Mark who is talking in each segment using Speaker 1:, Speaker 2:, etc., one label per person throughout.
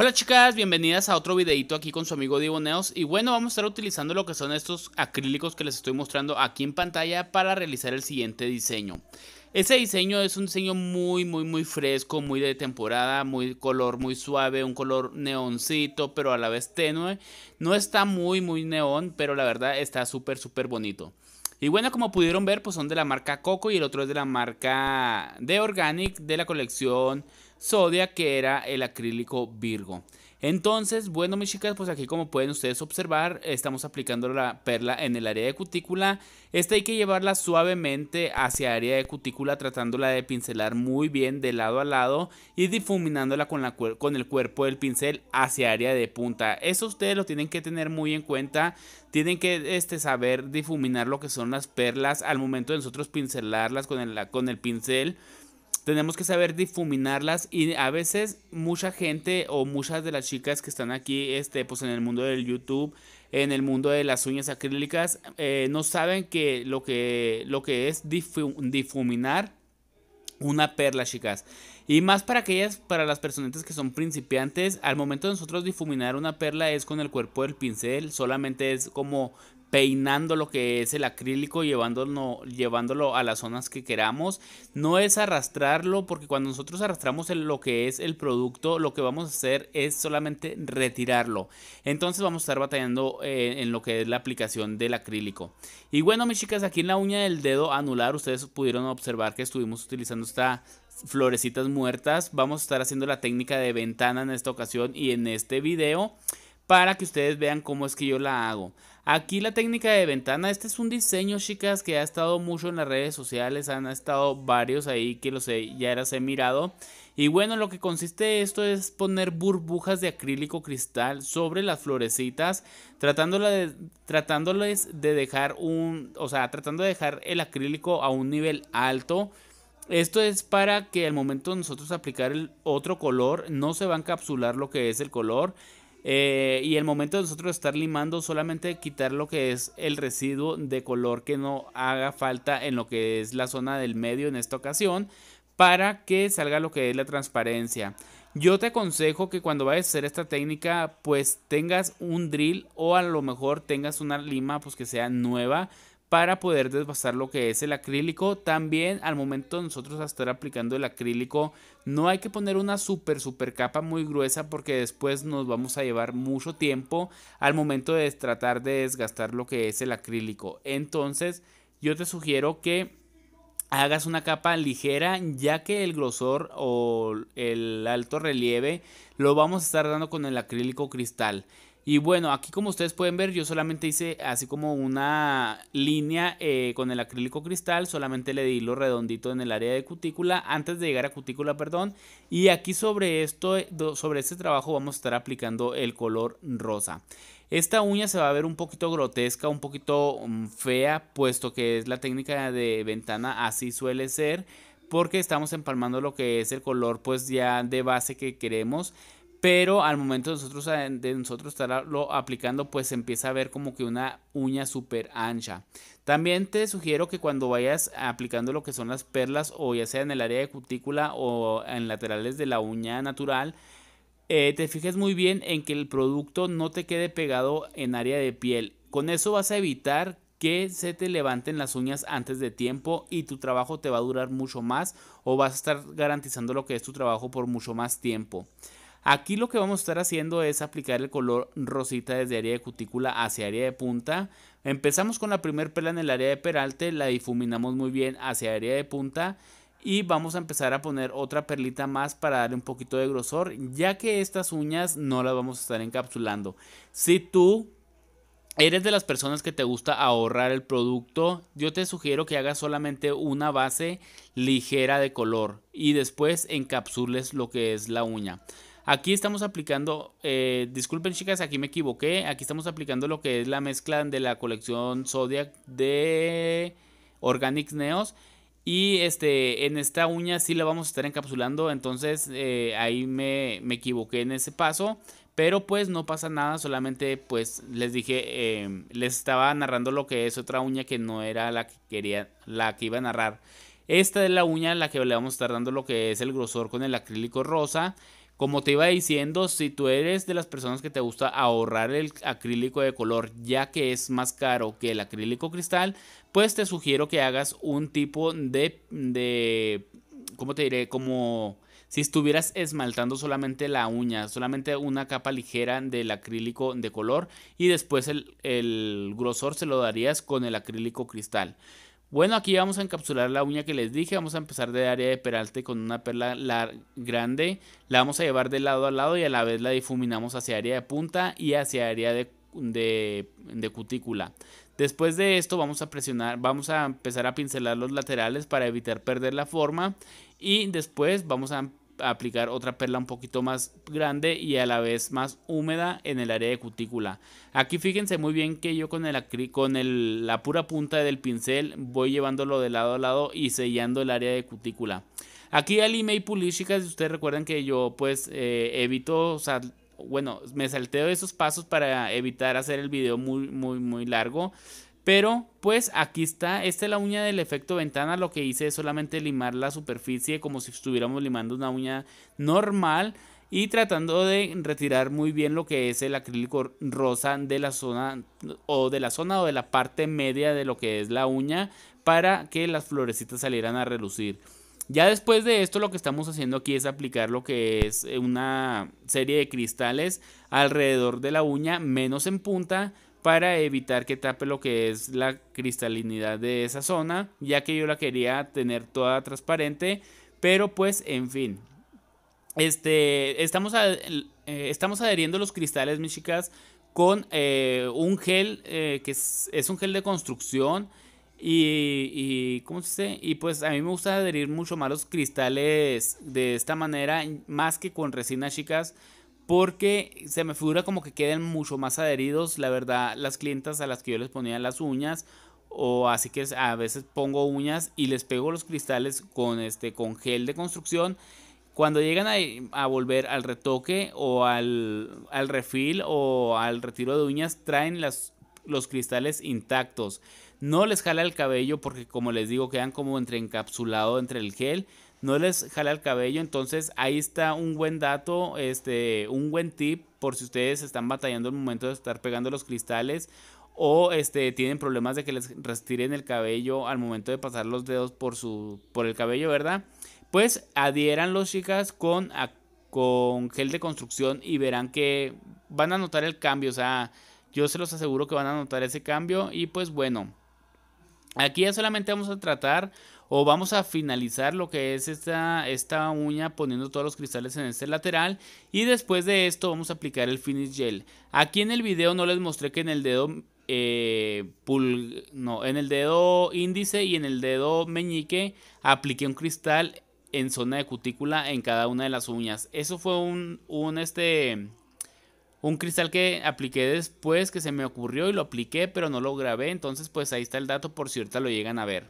Speaker 1: Hola chicas, bienvenidas a otro videito aquí con su amigo Diego Neos y bueno vamos a estar utilizando lo que son estos acrílicos que les estoy mostrando aquí en pantalla para realizar el siguiente diseño. Ese diseño es un diseño muy muy muy fresco, muy de temporada, muy color muy suave, un color neoncito pero a la vez tenue. No está muy muy neón pero la verdad está súper súper bonito. Y bueno, como pudieron ver, pues son de la marca Coco y el otro es de la marca de Organic de la colección Zodiac, que era el acrílico Virgo. Entonces, bueno, mis chicas, pues aquí como pueden ustedes observar, estamos aplicando la perla en el área de cutícula. Esta hay que llevarla suavemente hacia área de cutícula, tratándola de pincelar muy bien de lado a lado y difuminándola con, la, con el cuerpo del pincel hacia área de punta. Eso ustedes lo tienen que tener muy en cuenta. Tienen que este, saber difuminar lo que son las perlas al momento de nosotros pincelarlas con el, con el pincel tenemos que saber difuminarlas y a veces mucha gente o muchas de las chicas que están aquí este, pues en el mundo del YouTube, en el mundo de las uñas acrílicas, eh, no saben que lo, que lo que es difuminar una perla, chicas. Y más para aquellas, para las personas que son principiantes, al momento de nosotros difuminar una perla es con el cuerpo del pincel, solamente es como peinando lo que es el acrílico, llevándolo, llevándolo a las zonas que queramos. No es arrastrarlo, porque cuando nosotros arrastramos lo que es el producto, lo que vamos a hacer es solamente retirarlo. Entonces vamos a estar batallando eh, en lo que es la aplicación del acrílico. Y bueno, mis chicas, aquí en la uña del dedo anular, ustedes pudieron observar que estuvimos utilizando esta florecitas muertas. Vamos a estar haciendo la técnica de ventana en esta ocasión y en este video para que ustedes vean cómo es que yo la hago. Aquí la técnica de ventana, este es un diseño chicas que ha estado mucho en las redes sociales, han estado varios ahí que los he, ya las he mirado. Y bueno, lo que consiste esto es poner burbujas de acrílico cristal sobre las florecitas, de, tratándoles de dejar un, o sea, tratando de dejar el acrílico a un nivel alto. Esto es para que al momento de nosotros aplicar el otro color no se va a encapsular lo que es el color eh, y el momento de nosotros estar limando, solamente quitar lo que es el residuo de color que no haga falta en lo que es la zona del medio en esta ocasión, para que salga lo que es la transparencia. Yo te aconsejo que cuando vayas a hacer esta técnica, pues tengas un drill o a lo mejor tengas una lima pues que sea nueva para poder desbastar lo que es el acrílico. También al momento de nosotros estar aplicando el acrílico, no hay que poner una super super capa muy gruesa porque después nos vamos a llevar mucho tiempo al momento de tratar de desgastar lo que es el acrílico. Entonces yo te sugiero que hagas una capa ligera ya que el grosor o el alto relieve lo vamos a estar dando con el acrílico cristal. Y bueno, aquí como ustedes pueden ver, yo solamente hice así como una línea eh, con el acrílico cristal, solamente le di lo redondito en el área de cutícula, antes de llegar a cutícula, perdón. Y aquí sobre esto, sobre este trabajo vamos a estar aplicando el color rosa. Esta uña se va a ver un poquito grotesca, un poquito mm, fea, puesto que es la técnica de ventana, así suele ser, porque estamos empalmando lo que es el color pues ya de base que queremos pero al momento de nosotros, eh, de nosotros estarlo aplicando pues se empieza a ver como que una uña súper ancha. También te sugiero que cuando vayas aplicando lo que son las perlas o ya sea en el área de cutícula o en laterales de la uña natural, eh, te fijes muy bien en que el producto no te quede pegado en área de piel. Con eso vas a evitar que se te levanten las uñas antes de tiempo y tu trabajo te va a durar mucho más o vas a estar garantizando lo que es tu trabajo por mucho más tiempo. Aquí lo que vamos a estar haciendo es aplicar el color rosita desde área de cutícula hacia área de punta. Empezamos con la primer perla en el área de peralte, la difuminamos muy bien hacia área de punta y vamos a empezar a poner otra perlita más para darle un poquito de grosor ya que estas uñas no las vamos a estar encapsulando. Si tú eres de las personas que te gusta ahorrar el producto, yo te sugiero que hagas solamente una base ligera de color y después encapsules lo que es la uña. Aquí estamos aplicando, eh, disculpen chicas, aquí me equivoqué. Aquí estamos aplicando lo que es la mezcla de la colección Zodiac de Organic Neos. Y este, en esta uña sí la vamos a estar encapsulando. Entonces eh, ahí me, equivoqué en ese paso. Pero pues no pasa nada, solamente pues les dije, em, les estaba narrando lo que es otra uña que no era la que quería, la que iba a narrar. Esta es la uña a la que le vamos a estar dando lo que es el grosor con el acrílico rosa. Como te iba diciendo, si tú eres de las personas que te gusta ahorrar el acrílico de color ya que es más caro que el acrílico cristal, pues te sugiero que hagas un tipo de, de ¿cómo te diré? Como si estuvieras esmaltando solamente la uña, solamente una capa ligera del acrílico de color y después el, el grosor se lo darías con el acrílico cristal. Bueno, aquí vamos a encapsular la uña que les dije. Vamos a empezar de área de peralte con una perla grande. La vamos a llevar de lado a lado y a la vez la difuminamos hacia área de punta y hacia área de, de, cutícula. Después de esto vamos a presionar, vamos a empezar a pincelar los laterales para evitar perder la forma. Y después vamos a aplicar otra perla un poquito más grande y a la vez más húmeda en el área de cutícula. Aquí fíjense muy bien que yo con, el, con el, la pura punta del pincel voy llevándolo de lado a lado y sellando el área de cutícula. Aquí al email pulir, chicas, ustedes recuerdan que yo pues eh, evito, o sea, bueno, me salteo esos pasos para evitar hacer el video muy, muy, muy largo. Pero pues aquí está, esta es la uña del efecto ventana, lo que hice es solamente limar la superficie como si estuviéramos limando una uña normal y tratando de retirar muy bien lo que es el acrílico rosa de la zona o de la zona o de la parte media de lo que es la uña para que las florecitas salieran a relucir. Ya después de esto lo que estamos haciendo aquí es aplicar lo que es una serie de cristales alrededor de la uña menos en punta para evitar que tape lo que es la cristalinidad de esa zona, ya que yo la quería tener toda transparente, pero pues en fin. Este, estamos, eh, estamos adheriendo los cristales, mis chicas, con eh, un gel eh, que es, un gel de construcción. Y, y, ¿cómo se dice? Y pues a mí me gusta adherir mucho más los cristales de esta manera, más que con resina, chicas porque se me figura como que queden mucho más adheridos, la verdad, las clientas a las que yo les ponía las uñas o así que a veces pongo uñas y les pego los cristales con este con gel de construcción. Cuando llegan a, volver al retoque o al, al, refil o al retiro de uñas, traen los cristales intactos. No les jala el cabello porque como les digo quedan como entre encapsulado entre el gel no les jala el cabello. Entonces ahí está un buen dato, este, un buen tip por si ustedes están batallando el momento de estar pegando los cristales o este, tienen problemas de que les restiren el cabello al momento de pasar los dedos por, su, por el cabello, ¿verdad? Pues adhieran los chicas con, con gel de construcción y verán que van a notar el cambio, o sea, yo se los aseguro que van a notar ese cambio y pues bueno, aquí ya solamente vamos a tratar o vamos a finalizar lo que es esta, esta uña poniendo todos los cristales en este lateral y después de esto vamos a aplicar el finish gel. Aquí en el video no les mostré que en el dedo eh, no, en el dedo índice y en el dedo meñique apliqué un cristal en zona de cutícula en cada una de las uñas. Eso fue un, un este un cristal que apliqué después que se me ocurrió y lo apliqué pero no lo grabé entonces pues ahí está el dato por si ahorita lo llegan a ver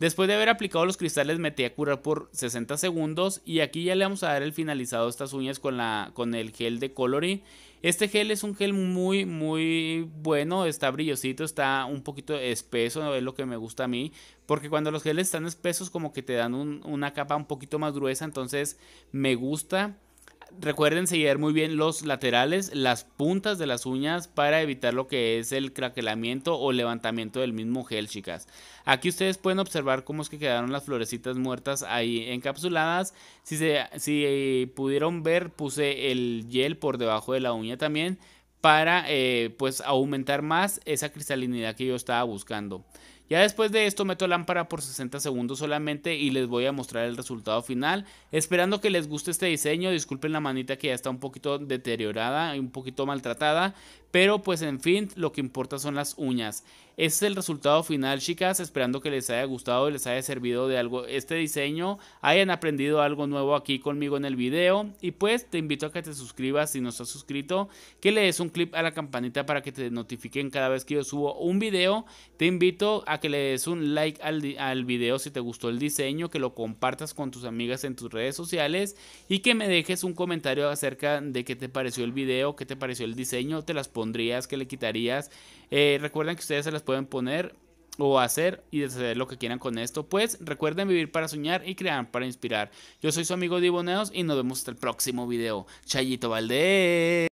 Speaker 1: Después de haber aplicado los cristales metí a curar por 60 segundos y aquí ya le vamos a dar el finalizado a estas uñas con, la, con el gel de Coloring. Este gel es un gel muy muy bueno, está brillosito, está un poquito espeso, es lo que me gusta a mí, porque cuando los geles están espesos como que te dan una capa un poquito más gruesa, entonces me gusta. Recuerden sellar muy bien los laterales, las puntas de las uñas para evitar lo que es el craquelamiento o levantamiento del mismo gel, chicas. Aquí ustedes pueden observar cómo es que quedaron las florecitas muertas ahí encapsuladas. Si, se, si pudieron ver, puse el gel por debajo de la uña también para eh, pues aumentar más esa cristalinidad que yo estaba buscando. Ya después de esto meto lámpara por 60 segundos solamente y les voy a mostrar el resultado final. Esperando que les guste este diseño, disculpen la manita que ya está un poquito deteriorada y un poquito maltratada. Pero pues en fin, lo que importa son las uñas. Este es el resultado final, chicas. Esperando que les haya gustado y les haya servido de algo este diseño. Hayan aprendido algo nuevo aquí conmigo en el video. Y pues te invito a que te suscribas si no estás suscrito. Que le des un clip a la campanita para que te notifiquen cada vez que yo subo un video. Te invito a que le des un like al, al video si te gustó el diseño. Que lo compartas con tus amigas en tus redes sociales. Y que me dejes un comentario acerca de qué te pareció el video. Qué te pareció el diseño. Te las pondrías, que le quitarías. Eh, recuerden que ustedes se las pueden poner o hacer y hacer lo que quieran con esto. Pues recuerden vivir para soñar y crear para inspirar. Yo soy su amigo Diboneos y nos vemos hasta el próximo video. Chayito Valdés.